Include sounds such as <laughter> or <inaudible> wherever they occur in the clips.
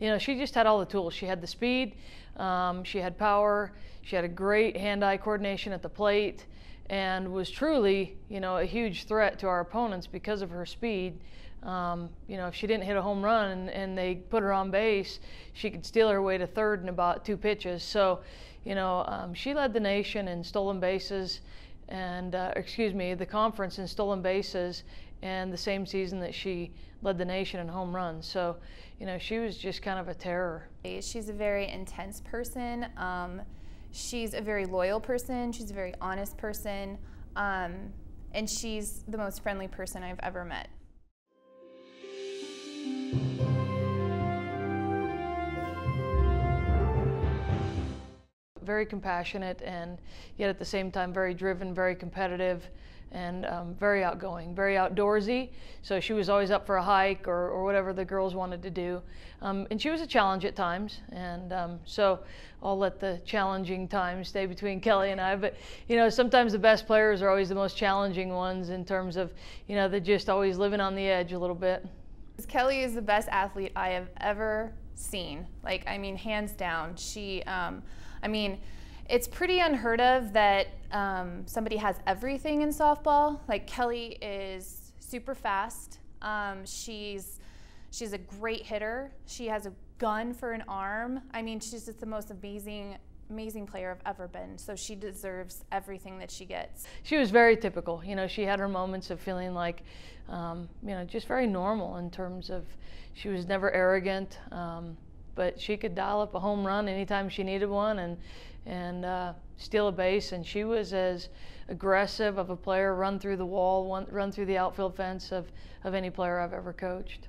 you know, she just had all the tools. She had the speed, um, she had power, she had a great hand-eye coordination at the plate, and was truly, you know, a huge threat to our opponents because of her speed. Um, you know, if she didn't hit a home run and, and, they put her on base, she could steal her way to third in about two pitches. So, you know, um, she led the nation in stolen bases and, uh, excuse me, the conference in stolen bases and the same season that she led the nation in home runs. So, you know, she was just kind of a terror. She's a very intense person. Um, she's a very loyal person. She's a very honest person. Um, and she's the most friendly person I've ever met. Very compassionate and yet at the same time very driven, very competitive and um, very outgoing, very outdoorsy. So she was always up for a hike or, or whatever the girls wanted to do. Um, and she was a challenge at times. And um, so I'll let the challenging times stay between <laughs> Kelly and I. But, you know, sometimes the best players are always the most challenging ones in terms of, you know, they're just always living on the edge a little bit. Kelly is the best athlete I have ever seen. Like, I mean, hands down. She, um, I mean, it's pretty unheard of that um, somebody has everything in softball. Like Kelly is super fast. Um, she's she's a great hitter. She has a gun for an arm. I mean, she's just the most amazing amazing player I've ever been. So she deserves everything that she gets. She was very typical. You know, she had her moments of feeling like, um, you know, just very normal in terms of she was never arrogant. Um, but she could dial up a home run anytime she needed one and and uh, steal a base. And she was as aggressive of a player, run through the wall, run through the outfield fence of, of any player I've ever coached.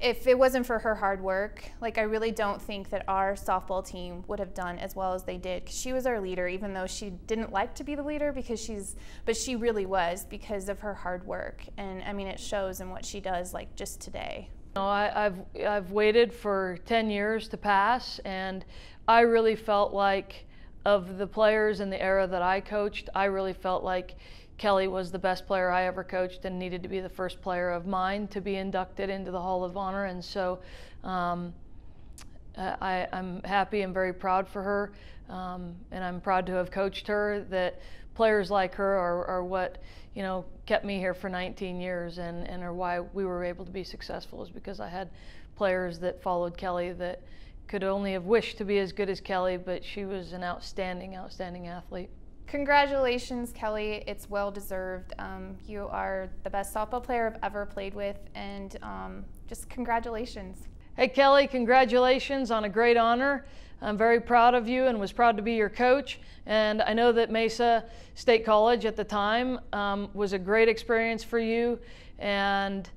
If it wasn't for her hard work, like I really don't think that our softball team would have done as well as they did. She was our leader, even though she didn't like to be the leader because she's, but she really was because of her hard work. And I mean, it shows in what she does, like just today. You know, I, have I've waited for 10 years to pass, and I really felt like of the players in the era that I coached, I really felt like Kelly was the best player I ever coached and needed to be the first player of mine to be inducted into the Hall of Honor. And so um, I, am happy and very proud for her. Um, and I'm proud to have coached her that players like her are, are, what you know kept me here for 19 years and, and are why we were able to be successful is because I had players that followed Kelly that could only have wished to be as good as Kelly, but she was an outstanding, outstanding athlete. Congratulations, Kelly. It's well deserved. Um, you are the best softball player I've ever played with, and um, just congratulations. Hey, Kelly, congratulations on a great honor. I'm very proud of you and was proud to be your coach. And I know that Mesa State College at the time um, was a great experience for you. And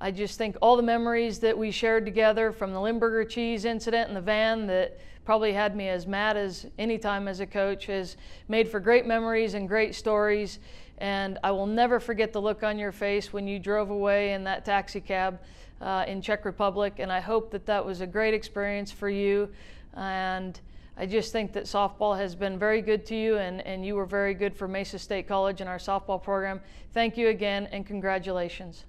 I just think all the memories that we shared together from the Limburger cheese incident in the van that probably had me as mad as any time as a coach has made for great memories and great stories. And I will never forget the look on your face when you drove away in that taxi cab uh, in Czech Republic. And I hope that that was a great experience for you. And I just think that softball has been very good to you, and, and you were very good for Mesa State College and our softball program. Thank you again, and congratulations.